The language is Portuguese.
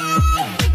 Taking